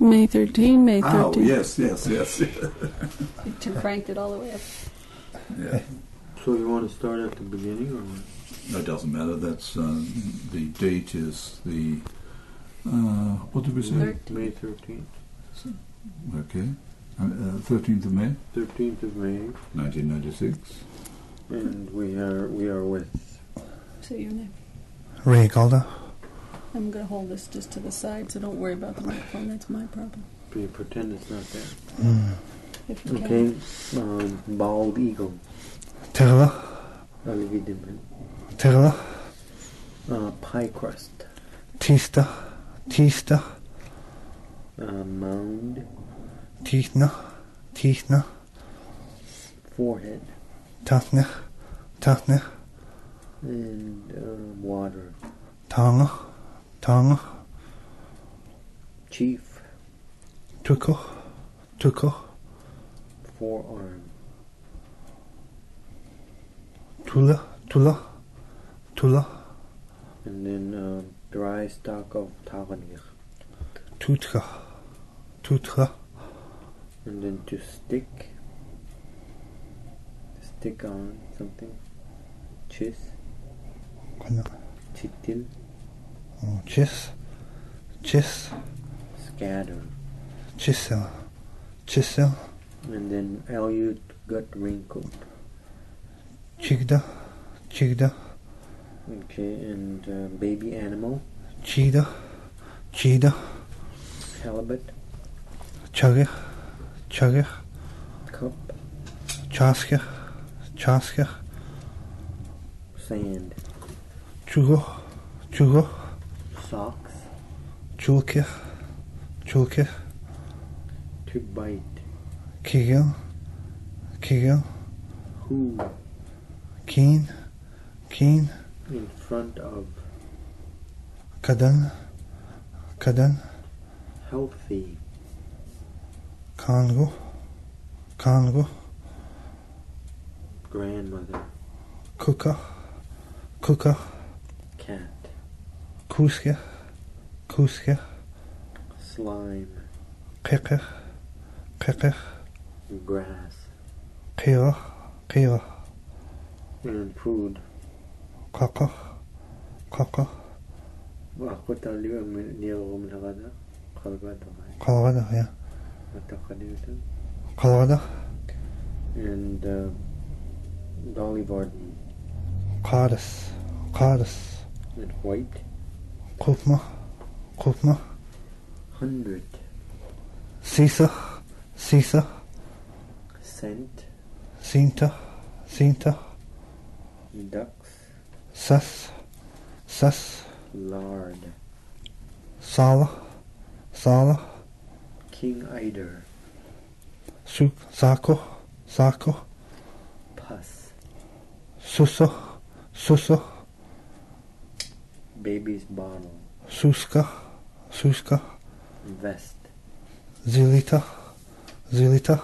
May 13, May 13. Oh, yes, yes, yes. To cranked it all the way up. yeah. So you want to start at the beginning or what? It doesn't matter. That's uh, the date is the uh, what did we say? Thirteen. May 13th. Okay, thirteenth of May, 13th of May, nineteen ninety six. and we are we are with Say your name. Ray Golodoff. I'm going to hold this just to the side, so don't worry about the microphone. That's my problem. we pretend it's not there. Mm. If you Okay, can. um, bald eagle, Terla. Alvidiman, Terla. uh, pie crust, Tista. Tista. uh, mound, Tichna. Tichna. forehead, Tatna. Tatna. and um, water. Tanga. Tanga. Chief, Tuko. Tuko. forearm, Tula. Tula. Tula. and then um, dry stock of Tavanich, Tutra. Tutra. and then to stick, stick on something, chis, chitil, Oh, Chis. Chis. scatter, Chisel. Chisel. and then alute got wrinkled. Chigda. Chigda. Okay, and uh, baby animal, Chida. Chida. halibut, Chagir. Chagir. cup, Chasker. Chasker. sand, Chugo. Chugo. Socks, Chulkir. Chulkir. to bite, Kigel. Kigel. who, Keen. Keen. in front of, Kadan. Kadan. healthy, Congo. Congo. grandmother, Kuka. Kuka. Kuska. Kuska. slime, Kekir. Kekir. grass, Kira. Kira. and food. Kaka. Kaka. Ang niyo ko malakada. Kalgada ka. Colorado, yeah. Mataka dito. Colorado. And uh, Dolly Varden. Cardis. Cardis. And white. Kupma. Kupma. Hundred. Sisa. Sisa. Scent. Sinta. Sinta. Ducks. Sas. Sas. Lard. Sala. Sala. King Eider. Suk. Sako. Sako. Pus. Suso. Suso. Baby's bottle. Suska. Suska. Vest. Zilita. Zilita.